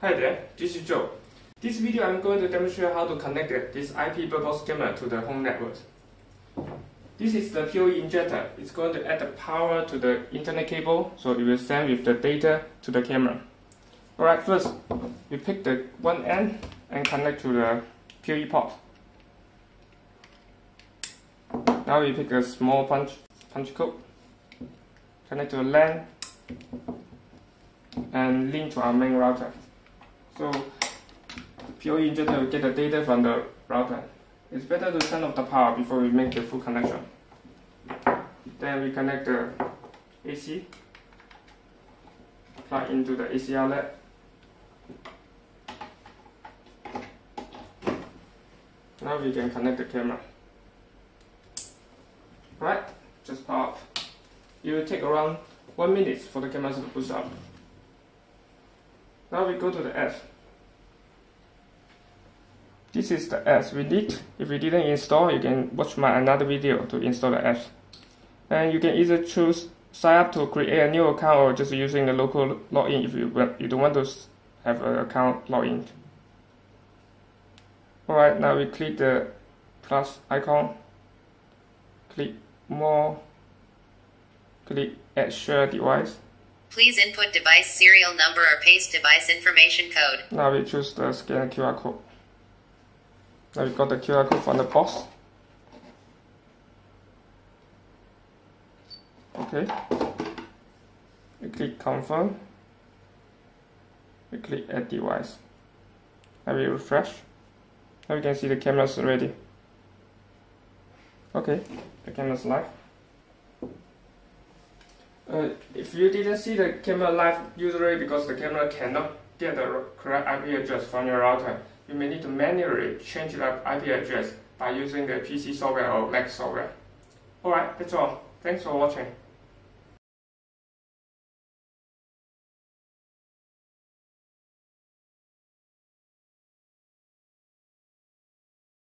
Hi there, this is Joe. This video I'm going to demonstrate how to connect this IP bird box camera to the home network. This is the PoE injector. It's going to add the power to the internet cable so it will send with the data to the camera. Alright, first we pick the one end and connect to the PoE port. Now we pick a small punch punch code, connect to the LAN and link to our main router. So PoE injector will get the data from the router. It's better to turn off the power before we make the full connection. Then we connect the AC, plug into the AC outlet. Now we can connect the camera. Right, just power. It will take around 1 minute for the camera to boost up. Now we go to the app. This is the apps we need. If you didn't install, you can watch my another video to install the apps. And you can either choose sign up to create a new account or just using the local login if you, you don't want to have an account login. Alright, now we click the plus icon, click more, click add share device. Please input device serial number or paste device information code. Now we choose the scan QR code. Now we got the QR code from the box. Okay. We click confirm. We click add device. Now we refresh. Now we can see the cameras ready. Okay, the camera's live. Uh, if you didn't see the camera live, usually because the camera cannot get the correct IP address from your router, you may need to manually change the IP address by using the PC software or Mac software. Alright, that's all. Thanks for watching.